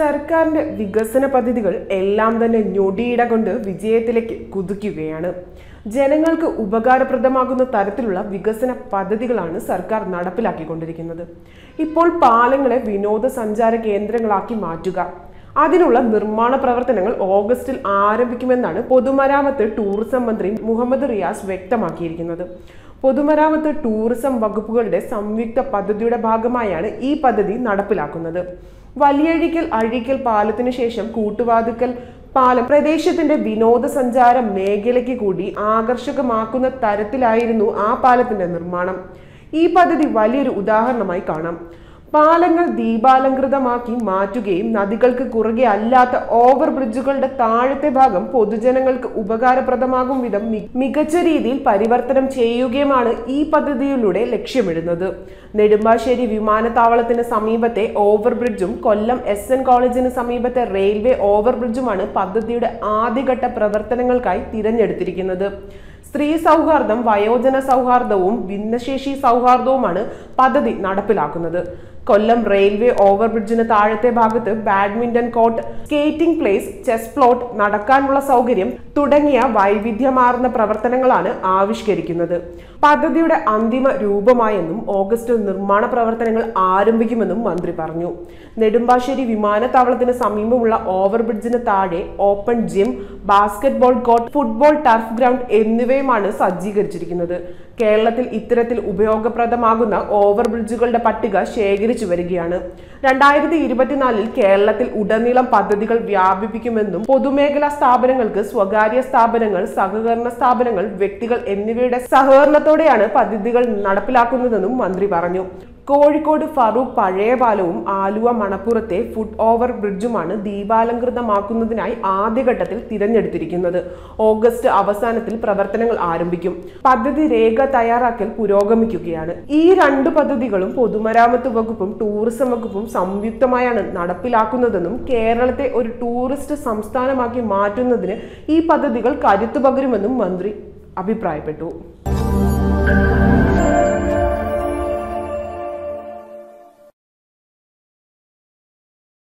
സർക്കാരിന്റെ വികസന പദ്ധതികൾ എല്ലാം തന്നെ ഞൊടിയിട കൊണ്ട് വിജയത്തിലേക്ക് കുതിക്കുകയാണ്. ജനങ്ങൾക്ക് ഉപകാരപ്രദമാകുന്ന തരത്തിലുള്ള വികസന പദ്ധതികളാണ് സർക്കാർ നടപ്പിലാക്കിക്കൊണ്ടിരിക്കുന്നത്. ഇപ്പോൾ പാലങ്ങളെ വിനോദസഞ്ചാര കേന്ദ്രങ്ങളാക്കി മാറ്റുക. അതിനുള്ള നിർമ്മാണ പ്രവർത്തനങ്ങൾ ഓഗസ്റ്റിൽ ആരംഭിക്കുമെന്നാണ് പൊതുമരാമത്ത് ടൂറിസം മന്ത്രി മുഹമ്മദ് റിയാസ് വ്യക്തമാക്കിയിരിക്കുന്നത്. പൊതുമരാമത്ത് ടൂറിസം വകുപ്പുകളുടെ സംയുക്ത പദ്ധതിയുടെ ഭാഗമായാണ് ഈ പദ്ധതി നടപ്പിലാക്കുന്നത്. വലിയഴിക്കൽ അഴിക്കൽ പാലത്തിനു ശേഷം കൂട്ടുവാതുക്കൽ പാലം പ്രദേശത്തിന്റെ വിനോദസഞ്ചാര മേഖലയ്ക്ക് കൂടി ആകർഷകമാക്കുന്ന തരത്തിലായിരുന്നു ആ പാലത്തിന്റെ നിർമ്മാണം. ഈ പദ്ധതി വലിയൊരു ഉദാഹരണമായി കാണാം. പാലങ്ങൾ ദീപാലങ്കൃതമാക്കി മാറ്റുകയും നദികൾക്ക് കുറുകെ അല്ലാത്ത ഓവർ ബ്രിഡ്ജുകളുടെ താഴത്തെ ഭാഗം പൊതുജനങ്ങൾക്ക് ഉപകാരപ്രദമാകും വിധം മികച്ച രീതിയിൽ പരിവർത്തനം ചെയ്യുകയുമാണ് ഈ പദ്ധതിയിലൂടെ ലക്ഷ്യമിടുന്നത്. നെടുമ്പാശ്ശേരി വിമാനത്താവളത്തിന് സമീപത്തെ ഓവർ ബ്രിഡ്ജും കൊല്ലം എസ് എൻ കോളേജിന് സമീപത്തെ റെയിൽവേ ഓവർ ബ്രിഡ്ജുമാണ് പദ്ധതിയുടെ ആദ്യഘട്ട പ്രവർത്തനങ്ങൾക്കായി തിരഞ്ഞെടുത്തിരിക്കുന്നത്. സ്ത്രീ സൗഹാർദ്ദം വയോജന സൗഹാർദ്ദവും ഭിന്നശേഷി സൗഹാർദ്ദവുമാണ് പദ്ധതി നടപ്പിലാക്കുന്നത്. കൊല്ലം റെയിൽവേ ഓവർബ്രിഡ്ജിന് താഴത്തെ ഭാഗത്ത് badminton court skating place chess plot നടക്കാനുള്ള സൗകര്യം തുടങ്ങിയ വൈവിധ്യമാർന്ന പ്രവർത്തനങ്ങളാണ് ആവിഷ്കരിക്കുന്നത്. പദ്ധതിയുടെ അന്തിമ രൂപമായെന്നും ഓഗസ്റ്റിൽ നിർമ്മാണ പ്രവർത്തനങ്ങൾ ആരംഭിക്കുമെന്നും മന്ത്രി പറഞ്ഞു. നെടുമ്പാശ്ശേരി വിമാനത്താവളത്തിന് സമീപമുള്ള ഓവർബ്രിഡ്ജിന് താഴെ open gym basketball court football turf ground എന്നിവയുമാണ് സജ്ജീകരിച്ചിരിക്കുന്നത്. കേരളത്തിൽ ഇത്തരത്തിൽ ഉപയോഗപ്രദമാകുന്ന ഓവർബ്രിഡ്ജുകളുടെ പട്ടിക പട്ടിക ശേഖരിച്ചു വരികയാണ്. രണ്ടായിരത്തി ഇരുപത്തിനാലിൽ കേരളത്തിൽ ഉടനീളം പദ്ധതികൾ വ്യാപിപ്പിക്കുമെന്നും പൊതുമേഖലാ സ്ഥാപനങ്ങൾക്ക് സ്വകാര്യ സ്ഥാപനങ്ങൾ സഹകരണ സ്ഥാപനങ്ങൾ വ്യക്തികൾ എന്നിവയുടെ സഹകരണത്തോടെയാണ് പദ്ധതികൾ നടപ്പിലാക്കുന്നതെന്നും മന്ത്രി പറഞ്ഞു. കോഴിക്കോട് ഫറൂഖ് പഴയ പാലവും ആലുവ മണപ്പുറത്തെ ഫുട് ഓവർ ബ്രിഡ്ജുമാണ് ദീപാലംകൃതമാക്കുന്നതിനായി ആദ്യഘട്ടത്തിൽ തിരഞ്ഞെടുത്തിരിക്കുന്നത്. ഓഗസ്റ്റ് അവസാനത്തിൽ പ്രവർത്തനങ്ങൾ ആരംഭിക്കും. പദ്ധതി രേഖ തയ്യാറാക്കൽ പുരോഗമിക്കുകയാണ്. ഈ രണ്ട് പദ്ധതികളും പൊതുമരാമത്ത് വകുപ്പും ടൂറിസം വകുപ്പും സംയുക്തമായാണ് നടപ്പിലാക്കുന്നതെന്നും കേരളത്തെ ഒരു ടൂറിസ്റ്റ് സംസ്ഥാനമാക്കി മാറ്റുന്നതിന് ഈ പദ്ധതികൾ കരുത്തു പകരുമെന്നും മന്ത്രി അഭിപ്രായപ്പെട്ടു.